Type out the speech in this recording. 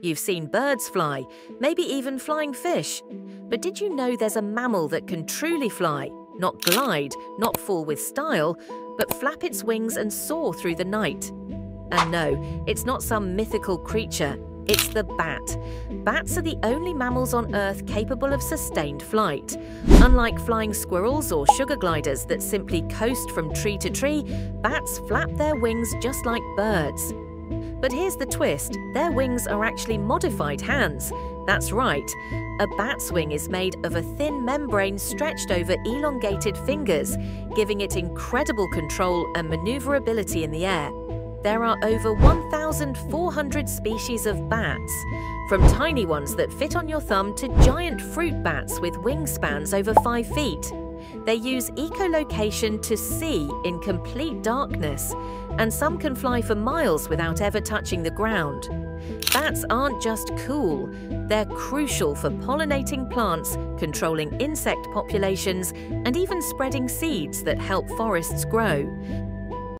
You've seen birds fly, maybe even flying fish. But did you know there's a mammal that can truly fly? Not glide, not fall with style, but flap its wings and soar through the night. And no, it's not some mythical creature. It's the bat. Bats are the only mammals on Earth capable of sustained flight. Unlike flying squirrels or sugar gliders that simply coast from tree to tree, bats flap their wings just like birds. But here's the twist their wings are actually modified hands. That's right, a bat's wing is made of a thin membrane stretched over elongated fingers, giving it incredible control and maneuverability in the air. There are over 1,400 species of bats, from tiny ones that fit on your thumb to giant fruit bats with wingspans over 5 feet. They use echolocation to see in complete darkness, and some can fly for miles without ever touching the ground. Bats aren't just cool, they're crucial for pollinating plants, controlling insect populations, and even spreading seeds that help forests grow.